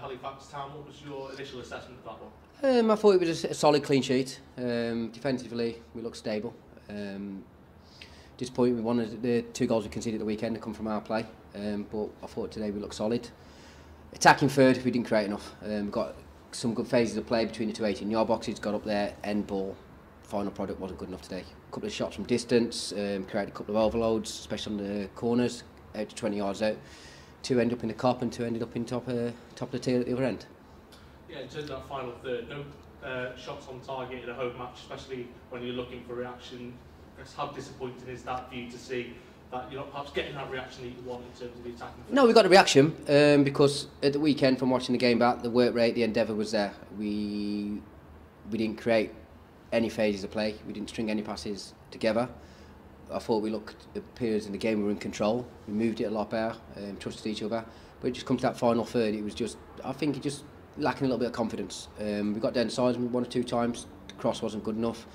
Halifax Town. What was your initial assessment of that one? Um, I thought it was a, a solid clean sheet. Um, defensively, we looked stable. Um, disappointed with one of the two goals we conceded at the weekend to come from our play. Um, but I thought today we looked solid. Attacking third, we didn't create enough. Um, got some good phases of play between the two 18 yard boxes, got up there, end ball. Final product wasn't good enough today. A couple of shots from distance, um, created a couple of overloads, especially on the corners, out to 20 yards out. Two ended up in the cup and two ended up in top, uh, top of the tail at the other end. Yeah, in terms of that final third, no uh, shots on target in a home match, especially when you're looking for reaction. How disappointing is that for you to see that you're not perhaps getting that reaction that you want in terms of the attacking? No, we got the reaction um, because at the weekend, from watching the game back, the work rate, the endeavour was there. We we didn't create any phases of play. We didn't string any passes together. I thought we looked at periods in the game we were in control. We moved it a lot better, um, trusted each other. But it just comes to that final third, it was just, I think it just lacking a little bit of confidence. Um, we got down sides one or two times, the cross wasn't good enough.